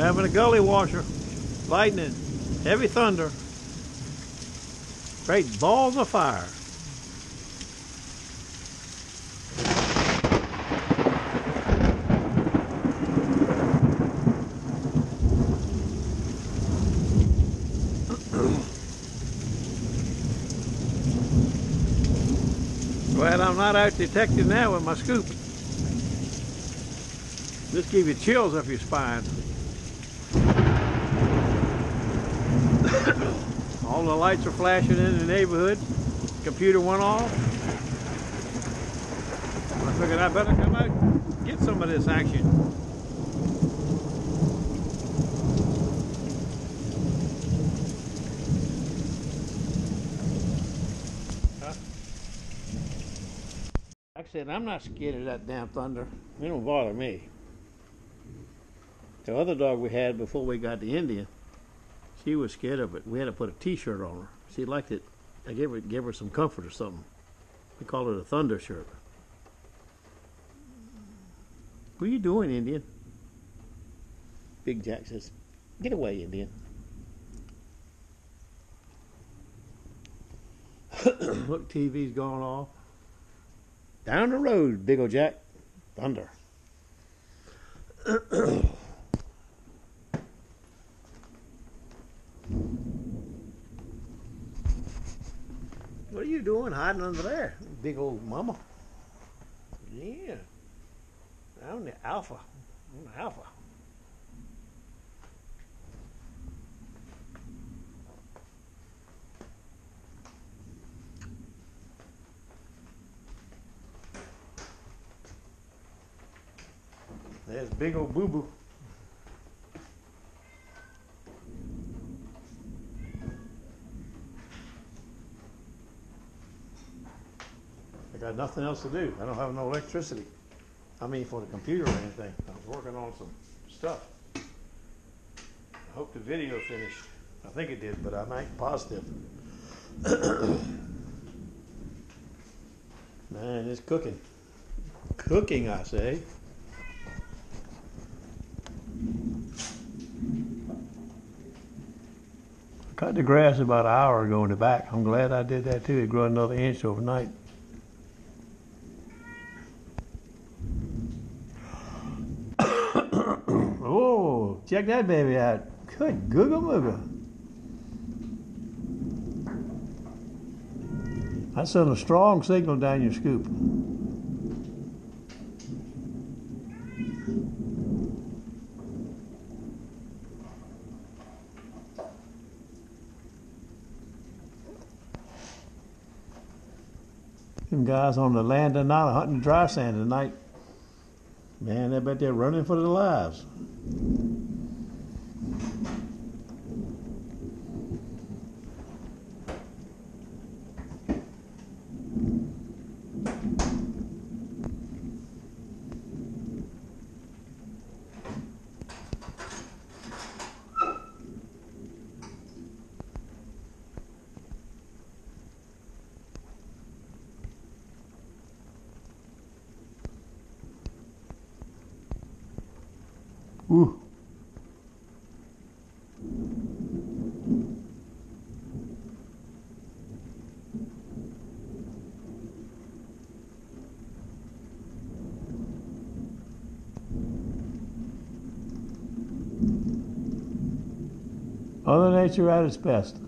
having a gully washer. Lightning. Heavy thunder. Great balls of fire. Glad I'm not out detecting that with my scoop. This give you chills up your spine. All the lights are flashing in the neighborhood. Computer went off. I figured I better come out get some of this action. Like I said, I'm not scared of that damn thunder. It don't bother me. The other dog we had before we got the Indian, she was scared of it. We had to put a T-shirt on her. She liked it. I gave her gave her some comfort or something. We called it a thunder shirt. What are you doing, Indian? Big Jack says, "Get away, Indian." Look, TV's going off. Down the road, Big O' Jack. Thunder. you doing hiding under there, big old mama? Yeah. I'm the alpha. I'm the alpha. There's big old boo boo. Got nothing else to do. I don't have no electricity. I mean, for the computer or anything. I was working on some stuff. I hope the video finished. I think it did, but I'm not positive. Man, it's cooking. Cooking, I say. Cut the grass about an hour ago in the back. I'm glad I did that too. It grew another inch overnight. Check that baby out. Good googa mooga. I sent a strong signal down your scoop. Them guys on the land tonight hunting dry sand tonight. Man, I bet they're running for their lives. Ooh. Mother Nature at its best.